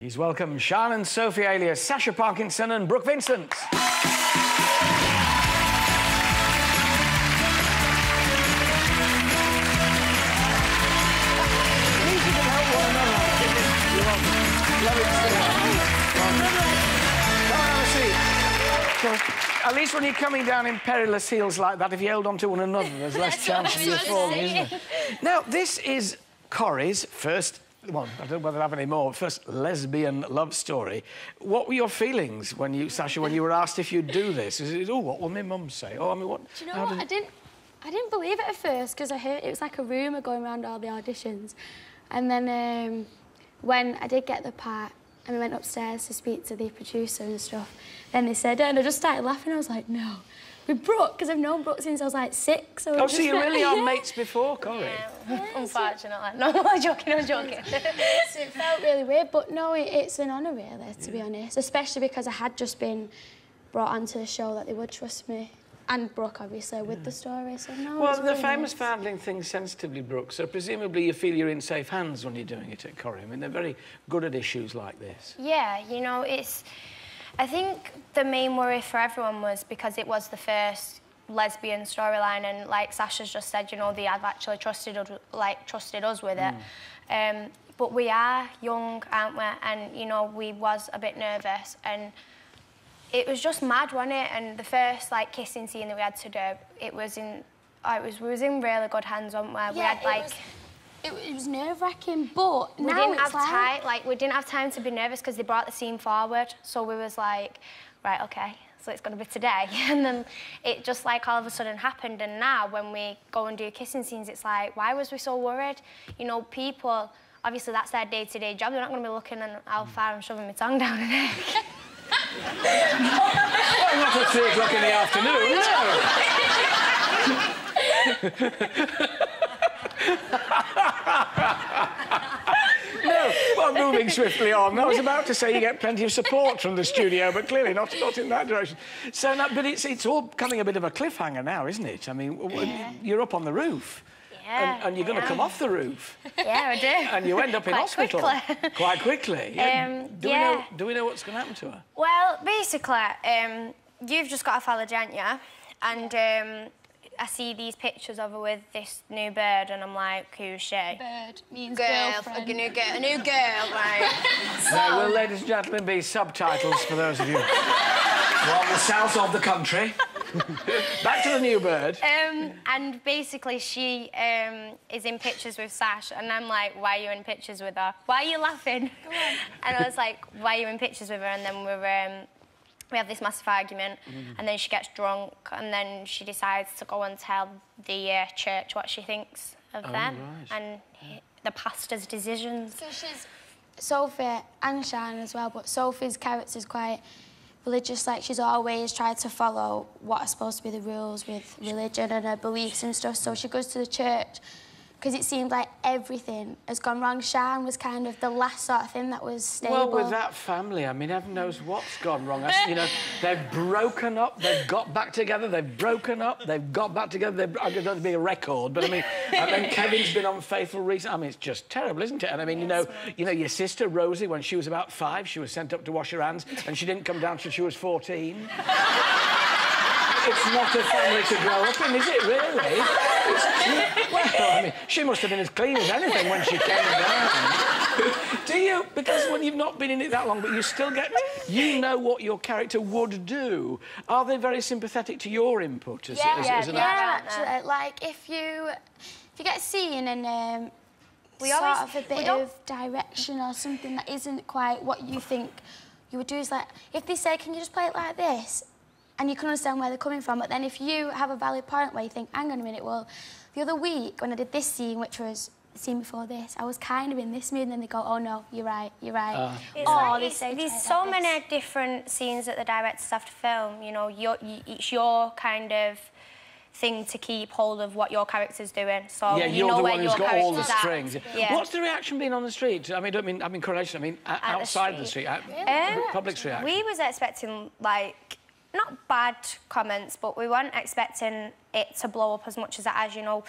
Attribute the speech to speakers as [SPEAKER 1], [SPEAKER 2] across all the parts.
[SPEAKER 1] Please welcome Sian and Sophie alias Sacha Parkinson and Brooke Vincent. At least when you're coming down in perilous heels like that, if you hold on to one another, there's less chance of you falling? Now, this is Corrie's first well, I don't know whether I have any more. First lesbian love story. What were your feelings when you, Sasha, when you were asked if you'd do this? Is it, oh, what will my mum say? Oh, I mean, what?
[SPEAKER 2] Do you know what? Did... I didn't, I didn't believe it at first because I heard it was like a rumour going around all the auditions, and then um, when I did get the part and we went upstairs to speak to the producer and stuff, then they said it, and I just started laughing. I was like, no with Brooke because I've known Brooke since I was like six.
[SPEAKER 1] So oh, so you really are mates before, Corrie?
[SPEAKER 2] Yeah, unfortunately. No, I'm joking, I'm joking. so it felt really weird, but no, it, it's an honour really, to yeah. be honest, especially because I had just been brought onto the show that they would trust me and Brooke, obviously, with the story. So no,
[SPEAKER 1] well,
[SPEAKER 2] really
[SPEAKER 1] the famous nice. for handling things sensitively, Brooke. So presumably you feel you're in safe hands when you're doing it at Corrie. I mean, they're very good at issues like this.
[SPEAKER 3] Yeah, you know, it's I think the main worry for everyone was because it was the first lesbian storyline and like Sasha's just said, you know, they have actually trusted us, like trusted us with it. Mm. Um, but we are young, aren't we? And you know, we was a bit nervous and it was just mad, wasn't it? And the first like kissing scene that we had to do, it was in, oh, it was we was in really good hands, on where yeah, we had like.
[SPEAKER 2] Was it, it was nerve wracking, but
[SPEAKER 3] we
[SPEAKER 2] now
[SPEAKER 3] didn't
[SPEAKER 2] have
[SPEAKER 3] like... time. Like we didn't have time to be nervous because they brought the scene forward. So we was like, right, okay, so it's going to be today. And then it just like all of a sudden happened. And now when we go and do kissing scenes, it's like, why was we so worried? You know, people, obviously that's their day-to-day -day job. They're not going to be looking at how far I'm shoving my tongue down an egg.
[SPEAKER 1] well, not at three o'clock in the afternoon, no. no, well, moving swiftly on. I was about to say you get plenty of support from the studio, but clearly not, not in that direction. So, no, but it's, it's all becoming a bit of a cliffhanger now, isn't it? I mean, yeah. you're up on the roof.
[SPEAKER 3] Yeah,
[SPEAKER 1] and, and, you're going to come off the roof.
[SPEAKER 3] Yeah, I do.
[SPEAKER 1] And you end up in
[SPEAKER 3] Quite
[SPEAKER 1] hospital.
[SPEAKER 3] Quickly.
[SPEAKER 1] Quite quickly. Yeah. Um, do, yeah. We know, do we know what's going to happen to her?
[SPEAKER 3] Well, basically, um, you've just got a you? And um, I see these pictures of her with this new bird, and I'm like, who's she?
[SPEAKER 2] Bird means
[SPEAKER 3] girl,
[SPEAKER 2] girlfriend.
[SPEAKER 3] A new girl, a new girl, right?
[SPEAKER 1] so, there will, ladies and gentlemen, be subtitles for those of you from the south of the country. Back to the new bird.
[SPEAKER 3] Um, and basically, she um, is in pictures with Sash, and I'm like, why are you in pictures with her? Why are you laughing? And I was like, why are you in pictures with her? And then we're um, we have this massive argument mm. and then she gets drunk and then she decides to go and tell the uh, church what she thinks of oh, them right. and yeah. the pastor's decisions.
[SPEAKER 2] So she's Sophie and Sian as well, but Sophie's character's quite religious, like she's always tried to follow what are supposed to be the rules with religion and her beliefs and stuff. So she goes to the church because it seemed like everything has gone wrong. Sian was kind of the last sort of thing that was stable.
[SPEAKER 1] Well, with that family, I mean, heaven knows what's gone wrong. I, you know, they've broken up, they've got back together, they've broken up, they've got back together. They've, I don't know be a record, but I mean, and then Kevin's been unfaithful recently. I mean, it's just terrible, isn't it? And I mean, you know, you know, your sister Rosie, when she was about five, she was sent up to wash her hands, and she didn't come down till she was 14 it's not a family to grow up in, is it, really? well, I mean, she must have been as clean as anything when she came down. do you? Because when you've not been in it that long, but you still get... You know what your character would do. Are they very sympathetic to your input as,
[SPEAKER 2] yeah,
[SPEAKER 1] as,
[SPEAKER 2] yeah,
[SPEAKER 1] as an
[SPEAKER 2] yeah, actor? actually. Like, if you... If you get a scene and um, we sort always, of a bit of direction or something that isn't quite what you think you would do is like, if they say, can you just play it like this? And you can understand where they're coming from. But then if you have a valid point where you think, hang on a minute, well, the other week when I did this scene, which was the scene before this, I was kind of in this mood, and then they go, oh no, you're right, you're right. Uh,
[SPEAKER 3] it's like, they say there's so like many different scenes that the directors have to film. You know, your, it's your kind of thing to keep hold of what your character's doing. So
[SPEAKER 1] yeah,
[SPEAKER 3] you
[SPEAKER 1] are
[SPEAKER 3] know
[SPEAKER 1] the
[SPEAKER 3] where
[SPEAKER 1] one who's got all the strings.
[SPEAKER 3] Yeah.
[SPEAKER 1] What's the reaction been on the street? I mean, I don't mean I mean coronation. I mean outside the street. The street um, public's reaction.
[SPEAKER 3] We was expecting like not bad comments, but we weren't expecting it to blow up as much as it has. You know,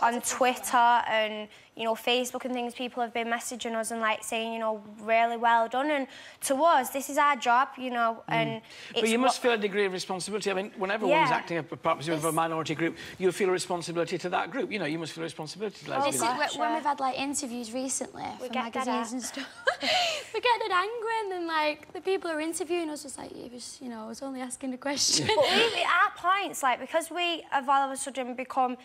[SPEAKER 3] on Twitter and you know Facebook and things, people have been messaging us and like saying, you know, really well done. And to us, this is our job, you know. Mm. And
[SPEAKER 1] but you must feel a degree of responsibility. I mean, when everyone's yeah. acting a perhaps with a minority group, you feel a responsibility to that group. You know, you must feel a responsibility to lesbians.
[SPEAKER 2] Oh, when we've had like interviews recently we for magazines and stuff, we're getting angry, and then like the people who are interviewing us just like, it was, you know, I was only asking a question.
[SPEAKER 3] but we, at points, like because we have all of a sudden become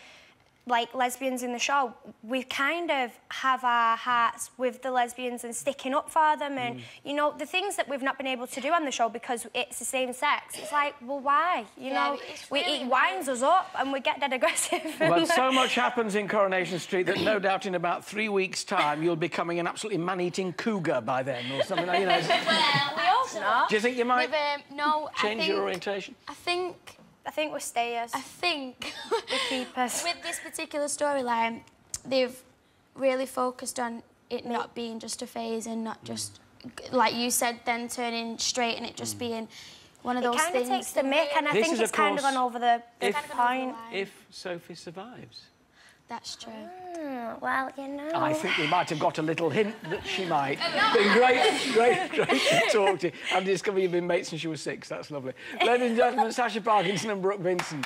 [SPEAKER 3] like lesbians in the show, we kind of have our hearts with the lesbians and sticking up for them and, mm. you know, the things that we've not been able to do on the show because it's the same sex. It's like, well, why? You yeah, know, we, really it winds us up and we get dead aggressive.
[SPEAKER 1] But so much happens in Coronation Street that no doubt in about three weeks' time you'll be becoming an absolutely man-eating cougar by then or something like, you know.
[SPEAKER 2] well, we also not.
[SPEAKER 1] Do you think you might
[SPEAKER 2] um, no,
[SPEAKER 1] change think, your orientation?
[SPEAKER 2] I think
[SPEAKER 3] I think we're stayers.
[SPEAKER 2] I think
[SPEAKER 3] we keep us.
[SPEAKER 2] With this particular storyline, they've really focused on it Me. not being just a phase and not just, like you said, then turning straight and it just mm. being one of those
[SPEAKER 3] things. It kind of takes the mick, and I this think it's kind of gone over the, the
[SPEAKER 1] if,
[SPEAKER 3] point.
[SPEAKER 1] If Sophie survives.
[SPEAKER 2] That's true.
[SPEAKER 3] Mm, well, you know.
[SPEAKER 1] I think we might have got a little hint that she might. been great, great, great to talk to you. I've discovered you've been mates since you were six. That's lovely. Ladies and gentlemen, Sacha Parkinson and Brooke Vincent.